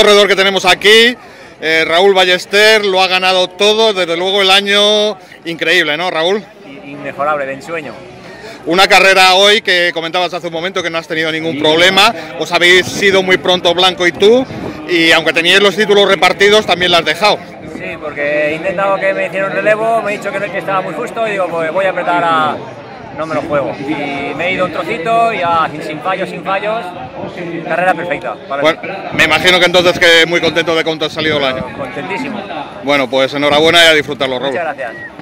corredor que tenemos aquí, eh, Raúl Ballester, lo ha ganado todo, desde luego el año increíble, ¿no, Raúl? Inmejorable, de ensueño. Una carrera hoy que comentabas hace un momento que no has tenido ningún problema, os habéis sido muy pronto Blanco y tú, y aunque teníais los títulos repartidos, también las has dejado. Sí, porque he intentado que me hicieran relevo, me he dicho que, que estaba muy justo y digo, pues voy a apretar a, no me lo juego. Y me he ido un trocito, ya sin, fallos, sin fallos, carrera perfecta. bueno, me imagino que entonces que muy contento de cómo te ha salido el año. Contentísimo. Bueno, pues enhorabuena y a disfrutarlo, Raúl. Muchas gracias.